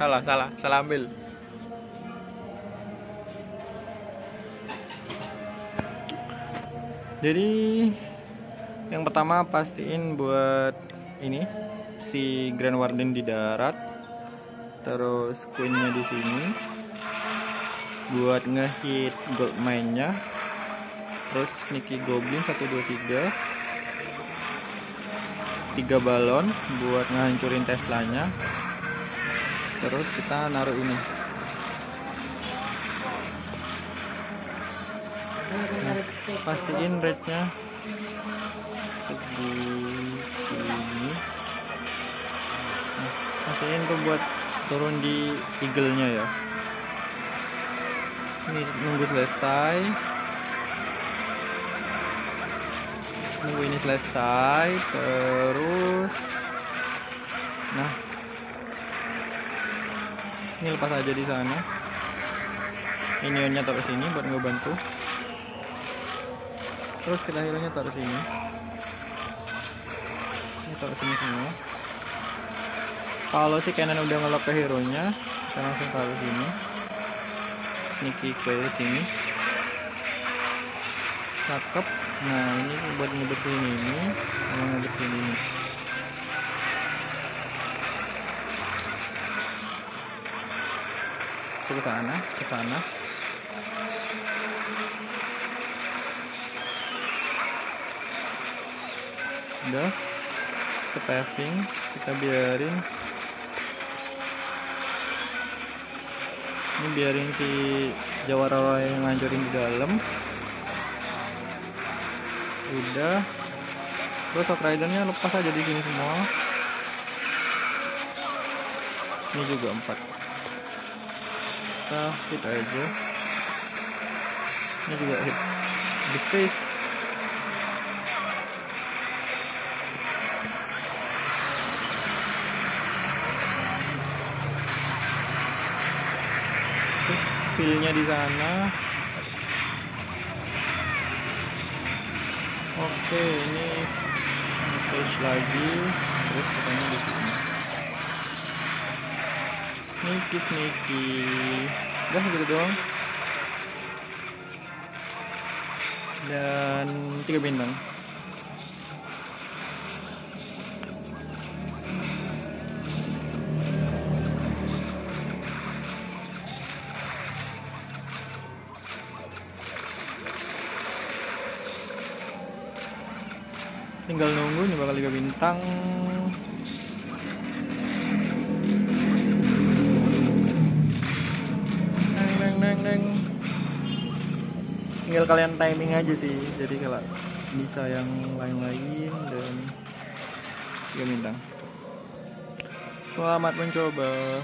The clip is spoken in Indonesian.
salah salah salah ambil. Jadi yang pertama pastiin buat ini si Grand Warden di darat terus queennya di sini buat ngehit gold mainnya terus Nicky Goblin 1 2 3 tiga balon buat ngehancurin Teslanya terus kita naruh ini. Nah, pastiin rate-nya. Di sini. Nah, pastiin tuh buat turun di eagle-nya ya. Ini nunggu selesai. Nunggu ini selesai terus nah ini lepas aja di sana. Minionnya taruh sini buat ngebantu. Terus kita hero nya taruh sini. Ini taruh sini semua. Kalau si Canon udah ngelok ke hero nya kita langsung taruh sini. Niki ke sini. Cakep. Nah ini buat ngebersihin ini. Sama ngebersihin ini ke sana ke sana. Udah ke paving kita biarin. Ini biarin si jawara yang ngancurin di dalam. Udah. Terus ridernya lepas aja di sini semua. Ini juga empat kita hit aja. Ini juga hit di face. Feelnya di sana. Oke ini face lagi terus katanya di sini sneaky sneaky. Udah gitu doang. Dan tiga bintang. Tinggal nunggu nih bakal tiga bintang tinggal kalian timing aja sih. Jadi kalau bisa yang lain-lain dan tiga bintang selamat mencoba